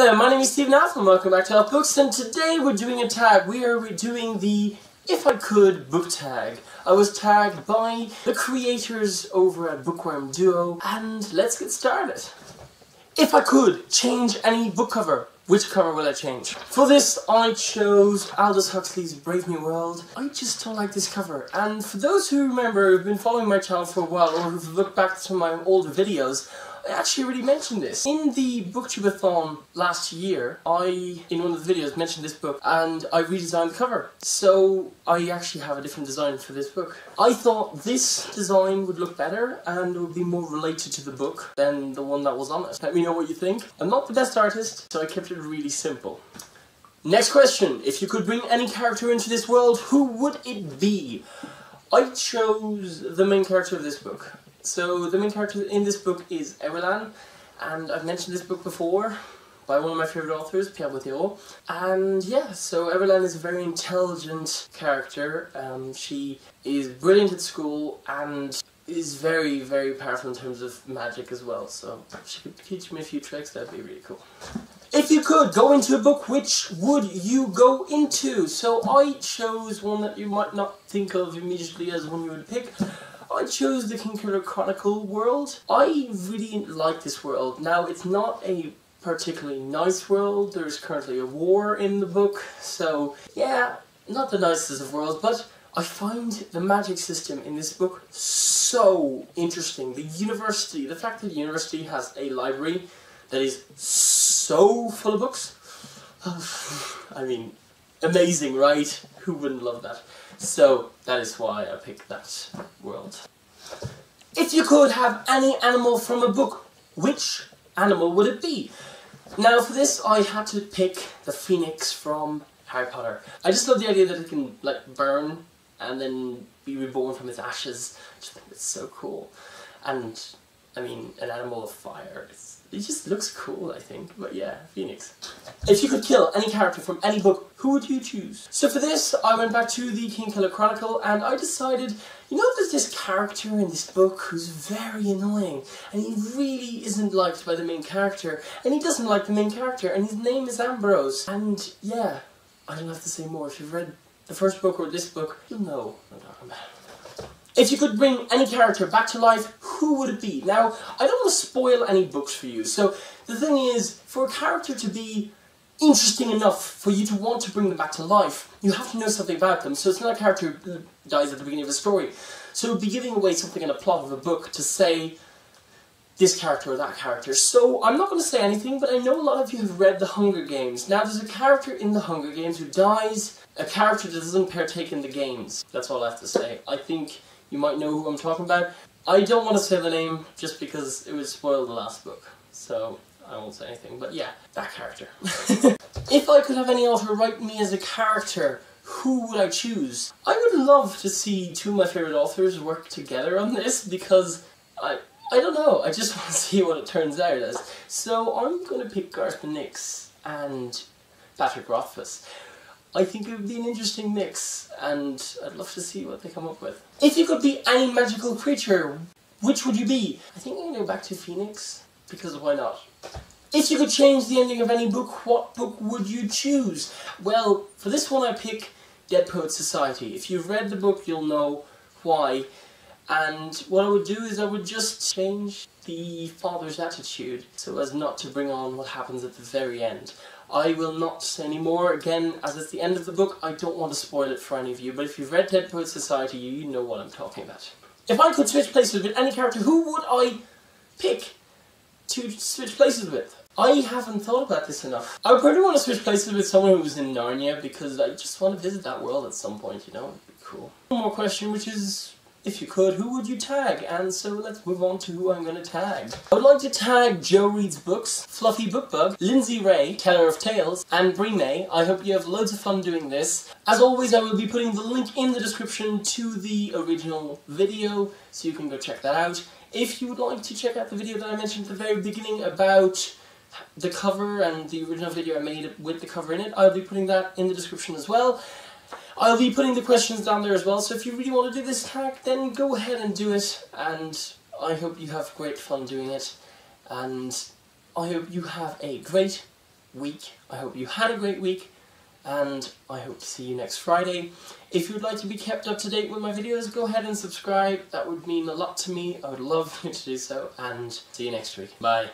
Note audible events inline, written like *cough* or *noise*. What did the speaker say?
Hello, my name is Stephen Alff and welcome back to Alff Books and today we're doing a tag. We are doing the If I Could book tag. I was tagged by the creators over at Bookworm Duo and let's get started. If I could change any book cover, which cover will I change? For this, I chose Aldous Huxley's Brave New World. I just don't like this cover. And for those who remember, who've been following my channel for a while, or who've looked back to my older videos, I actually already mentioned this. In the Booktubeathon last year, I, in one of the videos, mentioned this book and I redesigned the cover. So I actually have a different design for this book. I thought this design would look better and it would be more related to the book than the one that was on it. Let me know what you think. I'm not the best artist, so I kept it really simple. Next question. If you could bring any character into this world, who would it be? I chose the main character of this book. So the main character in this book is Ewilan, and I've mentioned this book before by one of my favourite authors, Pierre Bottero. And yeah, so Ewilan is a very intelligent character. Um, she is brilliant at school and is very, very powerful in terms of magic as well. So if she could teach me a few tricks, that'd be really cool. If you could go into a book, which would you go into? So I chose one that you might not think of immediately as one you would pick. I chose the Kingkiller Chronicle world. I really like this world. Now, it's not a particularly nice world. There's currently a war in the book, so yeah, not the nicest of worlds, but I find the magic system in this book so interesting. The university, the fact that the university has a library that is so full of books. *sighs* I mean, amazing, right? Who wouldn't love that? So that is why I picked that world. If you could have any animal from a book, which animal would it be? Now for this I had to pick the phoenix from Harry Potter. I just love the idea that it can like burn and then be reborn from its ashes. I just think it's so cool. And I mean, an animal of fire, it just looks cool, I think. But yeah, Phoenix. If you could kill any character from any book, who would you choose? So for this, I went back to the Kingkiller Chronicle and I decided, you know there's this character in this book who's very annoying and he really isn't liked by the main character and he doesn't like the main character and his name is Ambrose. And yeah, I don't have to say more. If you've read the first book or this book, you'll know what I'm talking about. If you could bring any character back to life, who would it be? Now, I don't want to spoil any books for you, so the thing is, for a character to be interesting enough for you to want to bring them back to life, you have to know something about them. So it's not a character who dies at the beginning of a story. So it would be giving away something in a plot of a book to say this character or that character. So I'm not going to say anything, but I know a lot of you have read The Hunger Games. Now there's a character in The Hunger Games who dies, a character that doesn't partake in the games. That's all I have to say. I think you might know who I'm talking about. I don't want to say the name just because it would spoil the last book, so I won't say anything, but yeah, that character. *laughs* if I could have any author write me as a character, who would I choose? I would love to see two of my favourite authors work together on this because I I don't know, I just *laughs* want to see what it turns out as. So I'm going to pick Garth Nix and Patrick Rothfuss. I think it would be an interesting mix, and I'd love to see what they come up with. If you could be any magical creature, which would you be? I think I'm going to go back to Phoenix, because why not? If you could change the ending of any book, what book would you choose? Well, for this one I pick Dead Poets Society. If you've read the book, you'll know why. And what I would do is I would just change the father's attitude so as not to bring on what happens at the very end. I will not say any more. Again, as it's the end of the book, I don't want to spoil it for any of you, but if you've read Dead Poets Society, you know what I'm talking about. If I could switch places with any character, who would I pick to switch places with? I haven't thought about this enough. I would probably want to switch places with someone who was in Narnia because I just want to visit that world at some point, you know? It'd be cool. One more question, which is if you could, who would you tag? And so let's move on to who I'm going to tag. I would like to tag Joe Reads Books, Fluffy Bookbug, Lindsay Ray, Teller of Tales, and Brie May. I hope you have loads of fun doing this. As always, I will be putting the link in the description to the original video, so you can go check that out. If you would like to check out the video that I mentioned at the very beginning about the cover and the original video I made with the cover in it, I'll be putting that in the description as well. I'll be putting the questions down there as well, so if you really want to do this tag, then go ahead and do it, and I hope you have great fun doing it, and I hope you have a great week. I hope you had a great week and I hope to see you next Friday. If you'd like to be kept up to date with my videos, go ahead and subscribe. That would mean a lot to me. I would love you *laughs* to do so and see you next week. Bye.